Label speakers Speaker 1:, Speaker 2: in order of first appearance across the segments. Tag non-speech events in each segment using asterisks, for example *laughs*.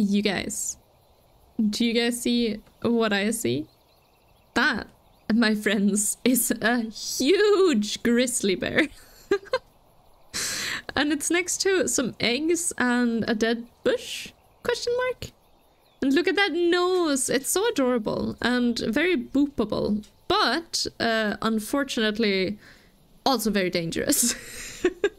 Speaker 1: You guys. Do you guys see what I see? That, my friends, is a huge grizzly bear. *laughs* and it's next to some eggs and a dead bush? Question mark? And look at that nose! It's so adorable and very boopable. But, uh, unfortunately, also very dangerous. *laughs*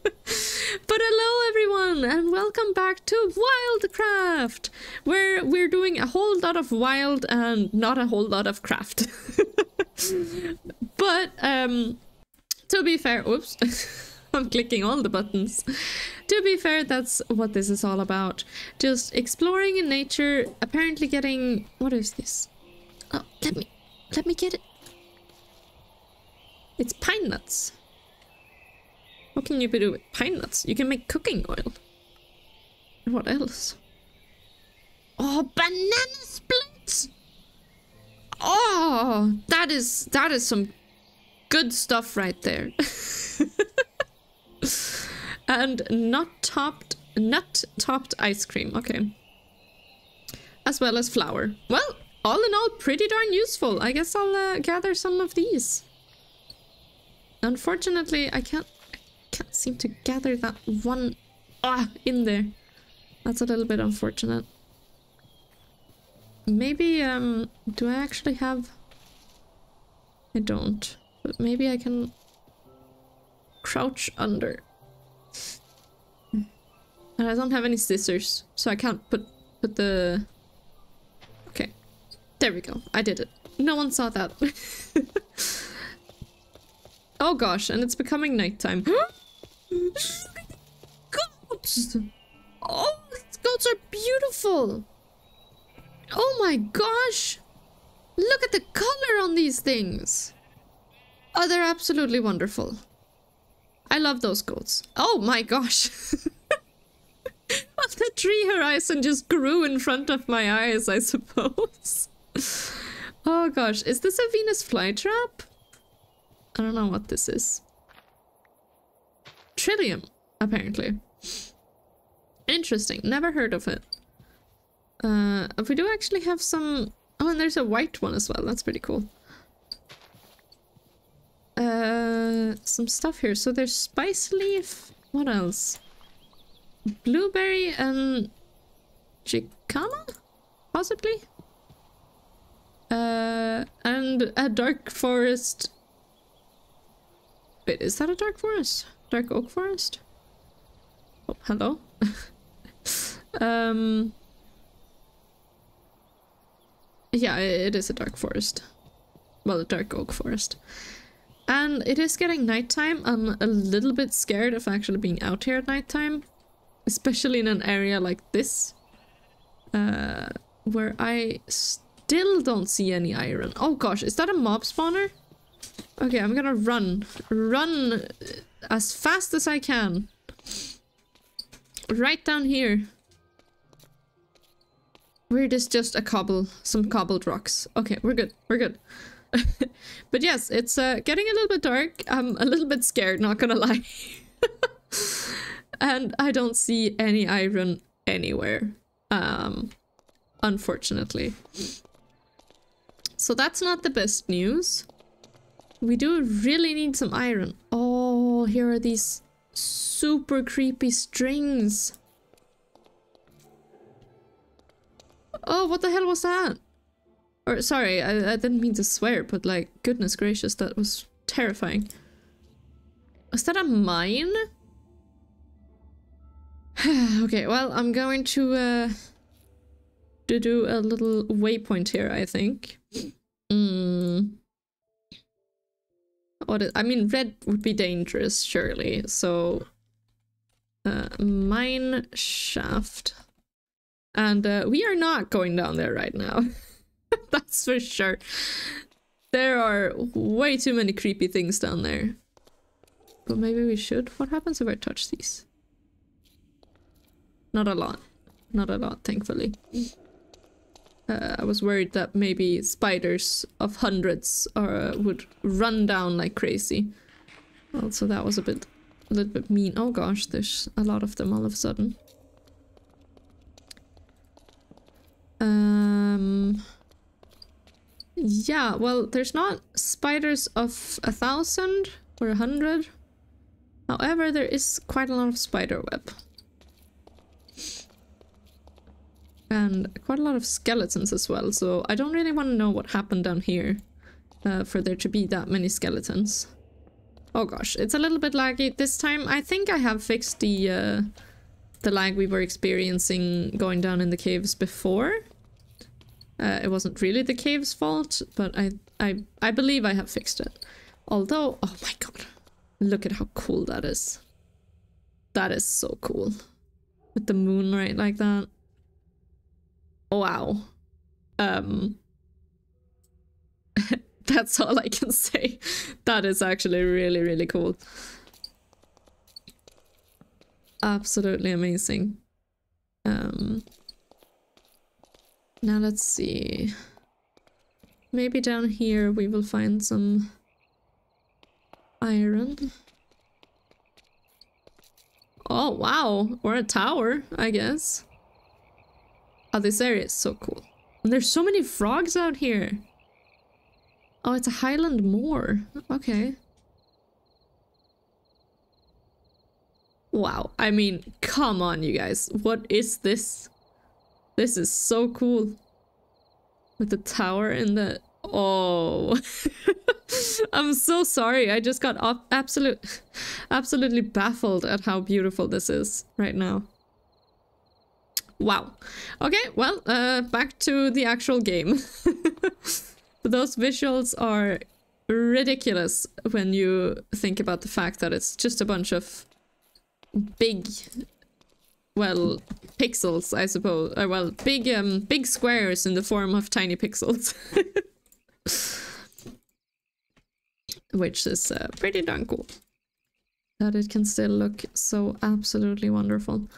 Speaker 1: but hello everyone and welcome back to Wildcraft where we're doing a whole lot of wild and not a whole lot of craft. *laughs* but um to be fair, oops. *laughs* I'm clicking all the buttons. To be fair, that's what this is all about. Just exploring in nature, apparently getting what is this? Oh, let me let me get it. It's pine nuts. What can you do with pine nuts? You can make cooking oil. And what else? Oh, banana splits! Oh, that is that is some good stuff right there. *laughs* and nut topped nut topped ice cream. Okay. As well as flour. Well, all in all, pretty darn useful. I guess I'll uh, gather some of these. Unfortunately, I can't can't seem to gather that one ah in there. That's a little bit unfortunate. Maybe um do I actually have I don't. But maybe I can crouch under. And I don't have any scissors, so I can't put put the Okay. There we go. I did it. No one saw that. *laughs* oh gosh, and it's becoming nighttime. *gasps* *gasps* goats! Oh, these goats are beautiful! Oh my gosh! Look at the color on these things! Oh, they're absolutely wonderful. I love those goats. Oh my gosh! *laughs* the tree horizon just grew in front of my eyes, I suppose. *laughs* oh gosh, is this a Venus flytrap? I don't know what this is. Trillium, apparently. Interesting. Never heard of it. Uh, we do actually have some... Oh, and there's a white one as well. That's pretty cool. Uh, some stuff here. So there's spice leaf. What else? Blueberry and chicana? Possibly? Uh, and a dark forest. Wait, is that a dark forest? Dark oak forest? Oh, hello. *laughs* um. Yeah, it is a dark forest. Well, a dark oak forest. And it is getting nighttime. I'm a little bit scared of actually being out here at nighttime. Especially in an area like this. Uh, where I still don't see any iron. Oh gosh, is that a mob spawner? Okay, I'm gonna run. Run as fast as I can. Right down here. Where it is just a cobble, some cobbled rocks. Okay, we're good, we're good. *laughs* but yes, it's uh, getting a little bit dark. I'm a little bit scared, not gonna lie. *laughs* and I don't see any iron anywhere. Um, unfortunately. So that's not the best news. We do really need some iron. Oh, here are these super creepy strings. Oh, what the hell was that? Or, sorry, I, I didn't mean to swear, but like, goodness gracious, that was terrifying. Was that a mine? *sighs* okay, well, I'm going to, uh, to do a little waypoint here, I think. Hmm. I mean, red would be dangerous, surely, so... Uh, mine shaft. And uh, we are not going down there right now. *laughs* That's for sure. There are way too many creepy things down there. But maybe we should? What happens if I touch these? Not a lot. Not a lot, thankfully. Uh, I was worried that maybe spiders of hundreds uh, would run down like crazy. Also, that was a bit, a little bit mean. Oh gosh, there's a lot of them all of a sudden. Um... Yeah, well, there's not spiders of a thousand or a hundred. However, there is quite a lot of spider web. And quite a lot of skeletons as well, so I don't really want to know what happened down here uh, for there to be that many skeletons. Oh gosh, it's a little bit laggy this time. I think I have fixed the uh, the lag we were experiencing going down in the caves before. Uh, it wasn't really the cave's fault, but I, I, I believe I have fixed it. Although, oh my god, look at how cool that is. That is so cool. With the moon right like that. Wow. Um, *laughs* that's all I can say. That is actually really, really cool. Absolutely amazing. Um, now let's see. Maybe down here we will find some iron. Oh, wow. Or a tower, I guess. Oh, this area is so cool. And there's so many frogs out here. Oh, it's a highland moor. Okay. Wow. I mean, come on, you guys. What is this? This is so cool. With the tower and the... Oh. *laughs* I'm so sorry. I just got absolute, *laughs* absolutely baffled at how beautiful this is right now. Wow. Okay, well, uh, back to the actual game. *laughs* Those visuals are ridiculous when you think about the fact that it's just a bunch of big well, pixels, I suppose. Or, uh, well, big, um, big squares in the form of tiny pixels. *laughs* Which is uh, pretty darn cool. That it can still look so absolutely wonderful.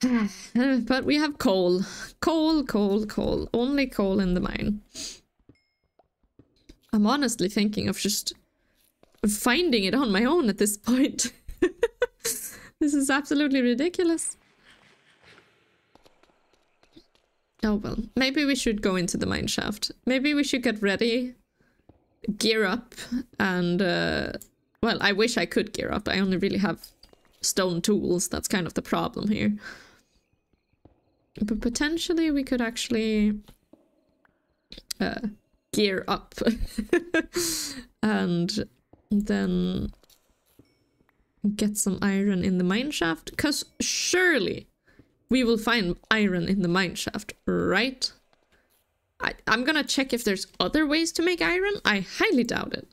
Speaker 1: *laughs* but we have coal. Coal, coal, coal. Only coal in the mine. I'm honestly thinking of just finding it on my own at this point. *laughs* This is absolutely ridiculous. Oh well, maybe we should go into the mine shaft. Maybe we should get ready, gear up, and uh, well, I wish I could gear up. I only really have stone tools. That's kind of the problem here. But potentially we could actually uh, gear up *laughs* and then get some iron in the mine shaft? Because surely we will find iron in the mine shaft, right? I, I'm gonna check if there's other ways to make iron. I highly doubt it.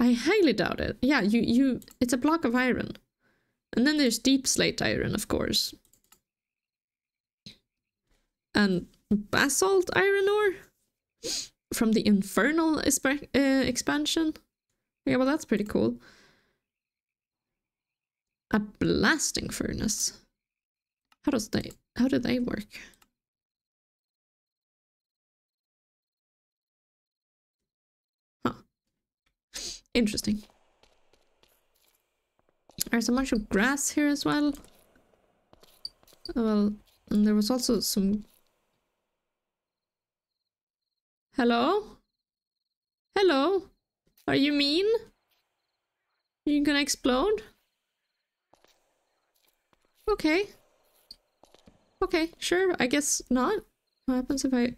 Speaker 1: I highly doubt it. Yeah, you, you, it's a block of iron. And then there's deepslate iron, of course. And basalt iron ore? From the infernal uh, expansion? Yeah, well that's pretty cool. A blasting furnace. How does they how do they work? Huh. Interesting. There's a bunch of grass here as well. Well, and there was also some... Hello? Hello? Are you mean? Are you gonna explode? Okay. Okay, sure, I guess not. What happens if I...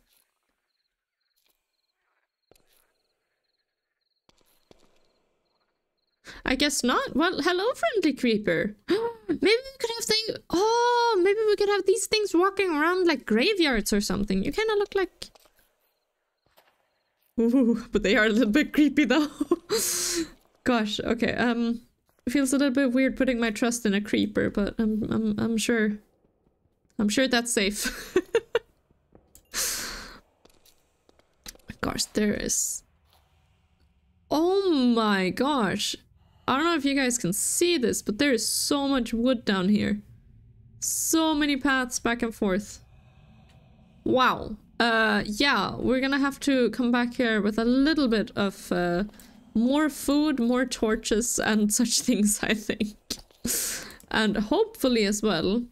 Speaker 1: I guess not. Well, hello, friendly creeper. *gasps* maybe we could have things... Oh, maybe we could have these things walking around like graveyards or something. You kind of look like... Ooh, *laughs* but they are a little bit creepy though. *laughs* Gosh, okay, um feels a little bit weird putting my trust in a creeper, but I'm I'm I'm sure I'm sure that's safe. *laughs* gosh, there is Oh my gosh. I don't know if you guys can see this, but there is so much wood down here. So many paths back and forth. Wow. Uh, yeah, we're gonna have to come back here with a little bit of uh, more food, more torches, and *laughs* such things, I think. and hopefully as well,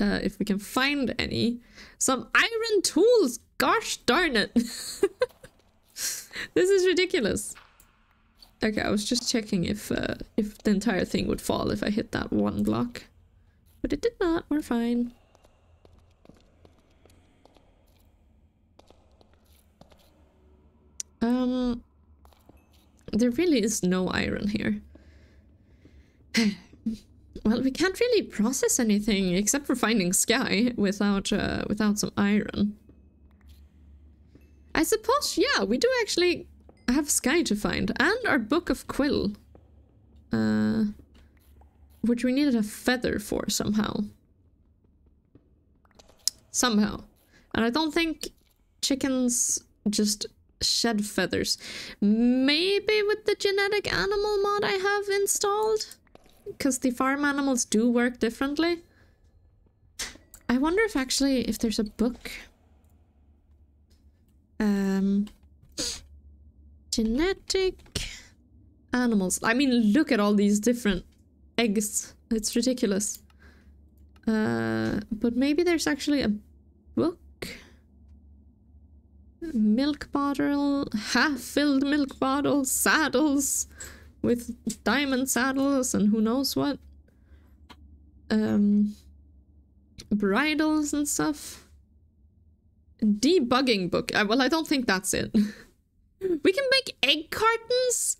Speaker 1: uh, if we can find any. Some iron tools! Gosh darn it! *laughs* this is ridiculous. Okay, I was just checking if uh, if the entire thing would fall if I hit that one block. But it did not, we're fine. Um, there really is no iron here. *sighs* well, we can't really process anything except for finding sky without uh, without some iron. I suppose, yeah, we do actually have sky to find and our book of quill, uh, which we needed a feather for somehow. Somehow, and I don't think chickens just shed feathers. Maybe with the genetic animal mod I have installed? Because the farm animals do work differently. I wonder if actually, if there's a book. Um, genetic animals. I mean, look at all these different eggs. It's ridiculous. Uh, but maybe there's actually a book milk bottle, half-filled milk bottle, saddles with diamond saddles and who knows what. Um, bridles and stuff. Debugging book. Uh, well, I don't think that's it. *laughs* we can make egg cartons?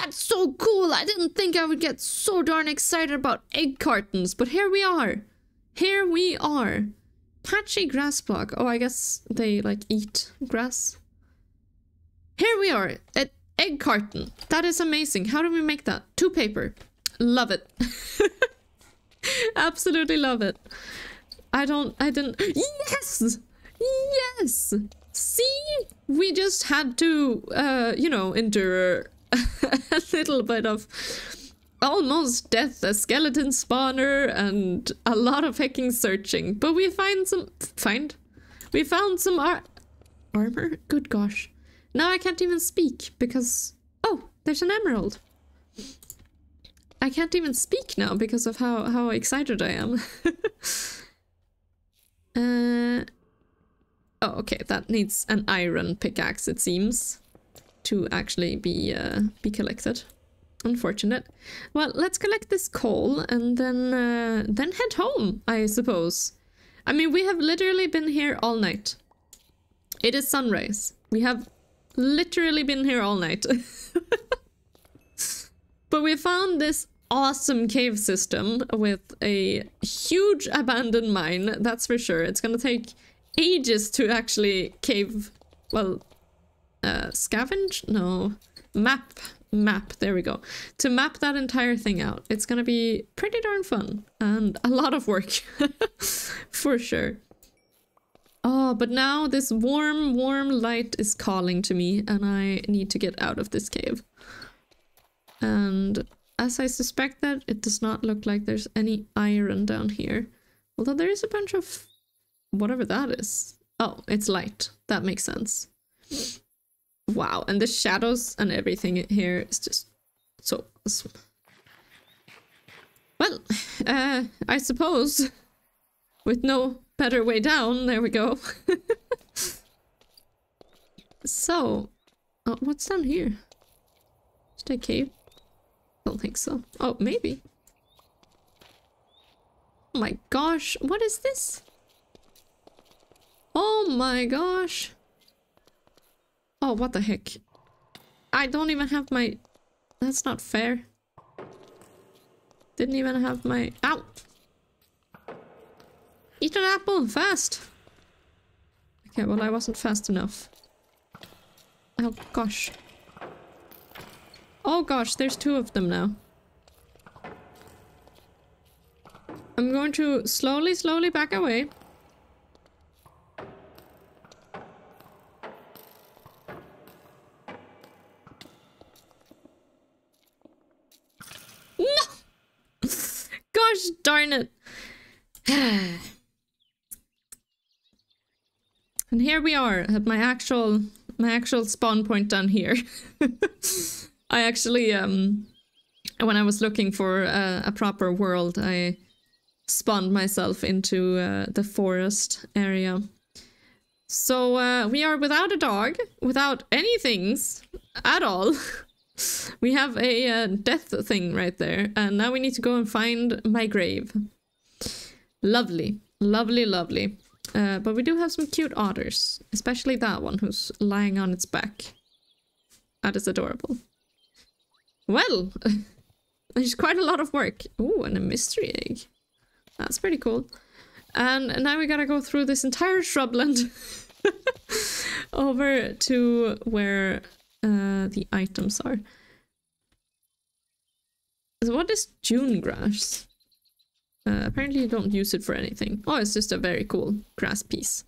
Speaker 1: That's so cool! I didn't think I would get so darn excited about egg cartons, but here we are. Here we are. Patchy grass block. Oh, I guess they like eat grass. Here we are at egg carton. That is amazing. How do we make that? Two paper. Love it. *laughs* Absolutely love it. I don't, I didn't. Yes! Yes! See? We just had to, uh, you know, endure *laughs* a little bit of almost death, a skeleton spawner, and a lot of hacking searching. But we find some... Find? We found some ar armor? Good gosh. Now I can't even speak because... Oh, there's an emerald. I can't even speak now because of how, how excited I am. *laughs* uh, oh, okay, that needs an iron pickaxe, it seems, to actually be uh, be collected. Unfortunate. Well, let's collect this coal and then uh, then head home, I suppose. I mean, we have literally been here all night. It is sunrise. We have literally been here all night. *laughs* but we found this awesome cave system with a huge abandoned mine, that's for sure. It's gonna take ages to actually cave, well, uh, scavenge? No, map map. There we go. To map that entire thing out it's gonna be pretty darn fun and a lot of work *laughs* for sure. Oh but now this warm warm light is calling to me and i need to get out of this cave. And as i suspect that, it does not look like there's any iron down here. Although there is a bunch of whatever that is. Oh it's light. That makes sense Wow, and the shadows and everything in here is just so. Well, uh, I suppose with no better way down, there we go. *laughs* so, oh, what's down here? Is a cave? Don't think so. Oh, maybe. Oh my gosh, what is this? Oh my gosh. Oh, what the heck? I don't even have my... That's not fair. Didn't even have my... Ow! Eat an apple, fast! Okay, well I wasn't fast enough. Oh gosh. Oh gosh, there's two of them now. I'm going to slowly, slowly back away. Gosh darn it. *sighs* and here we are at my actual my actual spawn point down here. *laughs* I actually um when I was looking for a, a proper world, I spawned myself into uh, the forest area. So uh, we are without a dog, without any things at all. *laughs* we have a uh, death thing right there, and now we need to go and find my grave. Lovely, lovely, lovely. Uh, but we do have some cute otters, especially that one who's lying on its back. That is adorable. Well, *laughs* there's quite a lot of work. Ooh, and a mystery egg. That's pretty cool. And now we gotta go through this entire shrubland *laughs* over to where uh, the items are. So what is June grass? Uh, apparently you don't use it for anything. Oh, it's just a very cool grass piece.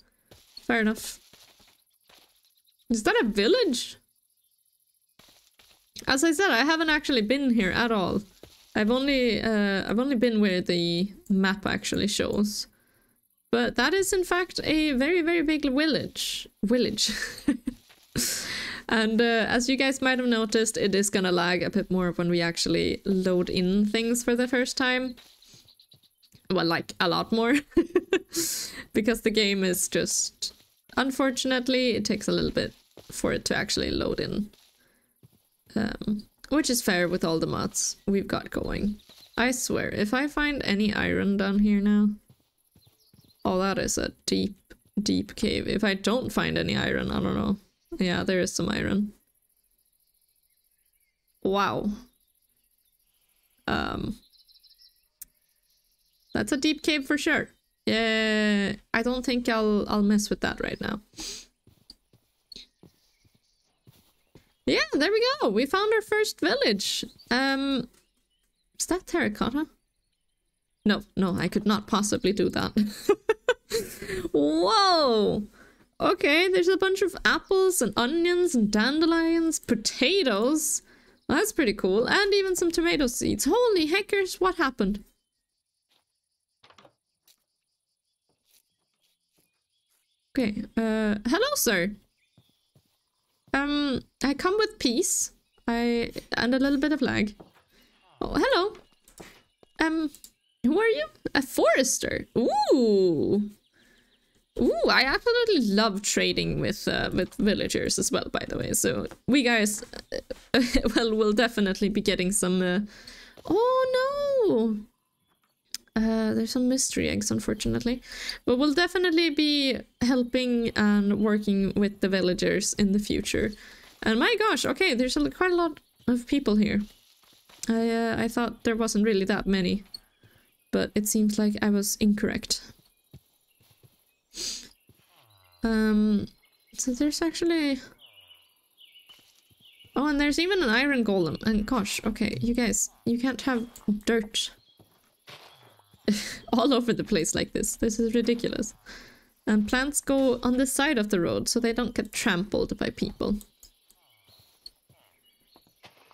Speaker 1: Fair enough. Is that a village? As I said, I haven't actually been here at all. I've only uh, I've only been where the map actually shows. But that is in fact a very very big village. Village. *laughs* and uh, as you guys might have noticed, it is gonna lag a bit more when we actually load in things for the first time. Well, like a lot more. *laughs* because the game is just... Unfortunately, it takes a little bit for it to actually load in. Um, which is fair with all the mods we've got going. I swear, if I find any iron down here now... Oh, that is a deep, deep cave. If I don't find any iron, I don't know. Yeah, there is some iron. Wow. Um, that's a deep cave for sure. Yeah, I don't think I'll I'll mess with that right now. Yeah, there we go. We found our first village. Um, is that terracotta? No, no, I could not possibly do that. *laughs* Whoa! Okay, there's a bunch of apples and onions and dandelions, potatoes. That's pretty cool. And even some tomato seeds. Holy heckers, what happened? Okay, uh, hello, sir. Um, I come with peace. I and a little bit of lag. Oh, hello. Um, who are you? A forester. Ooh. Ooh, I absolutely love trading with uh, with villagers as well, by the way. So we guys, uh, *laughs* well, we'll definitely be getting some. Uh... Oh no! Uh, there's some mystery eggs, unfortunately. But we'll definitely be helping and working with the villagers in the future. And my gosh, okay, there's a, quite a lot of people here. I, uh, I thought there wasn't really that many. But it seems like I was incorrect. Um, so there's actually... Oh, and there's even an iron golem. And gosh, okay, you guys, you can't have dirt *laughs* all over the place like this. This is ridiculous. And plants go on the side of the road so they don't get trampled by people.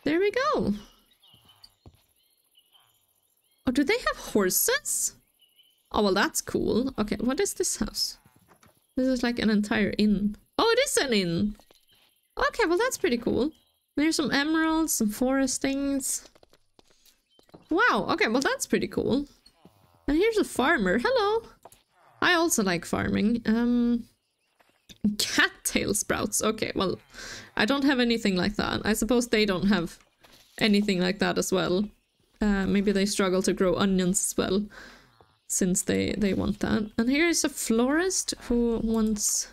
Speaker 1: There we go. Oh, do they have horses? Oh, well, that's cool. Okay, what is this house? This is like an entire inn. Oh, it is an inn! Okay, well, that's pretty cool. There's some emeralds, some forest things. Wow, okay, well, that's pretty cool. And here's a farmer. Hello. I also like farming. Um, cattail sprouts. Okay, well, I don't have anything like that. I suppose they don't have anything like that as well. Uh, maybe they struggle to grow onions as well, since they, they want that. And here is a florist who wants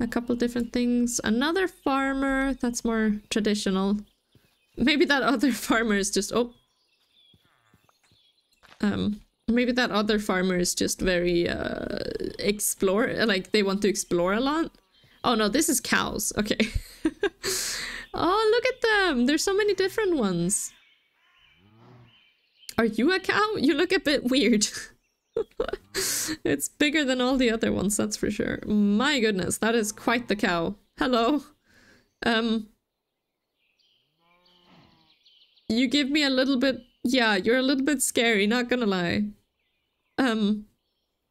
Speaker 1: a couple different things. Another farmer that's more traditional. Maybe that other *laughs* farmer is just... Oh. Um, Maybe that other farmer is just very uh, explore, like they want to explore a lot. Oh no, this is cows. Okay. *laughs* oh, look at them. There's so many different ones. Are you a cow? You look a bit weird. *laughs* *laughs* it's bigger than all the other ones, that's for sure. My goodness, that is quite the cow. Hello. Um. You give me a little bit... Yeah, you're a little bit scary, not gonna lie. Um,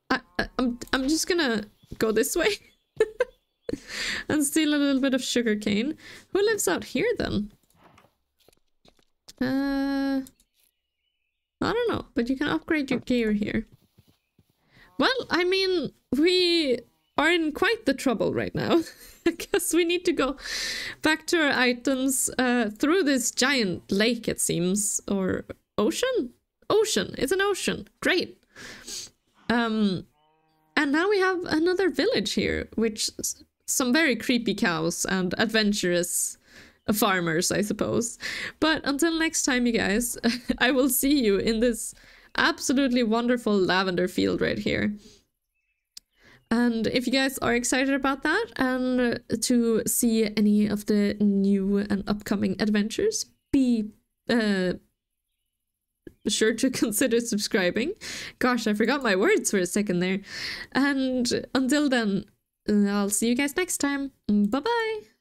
Speaker 1: I, I, I'm, I'm just gonna go this way. *laughs* and steal a little bit of sugarcane. Who lives out here then? Uh, I don't know, but you can upgrade your gear here. Well, I mean, we are in quite the trouble right now. *laughs* I guess we need to go back to our items uh, through this giant lake, it seems. Or ocean? Ocean. It's an ocean. Great. Um, and now we have another village here, which some very creepy cows and adventurous farmers, I suppose. But until next time, you guys, *laughs* I will see you in this absolutely wonderful lavender field right here. And if you guys are excited about that and to see any of the new and upcoming adventures, be uh, sure to *laughs* consider subscribing. Gosh, I forgot my words for a second there. And until then, I'll see you guys next time. Bye bye.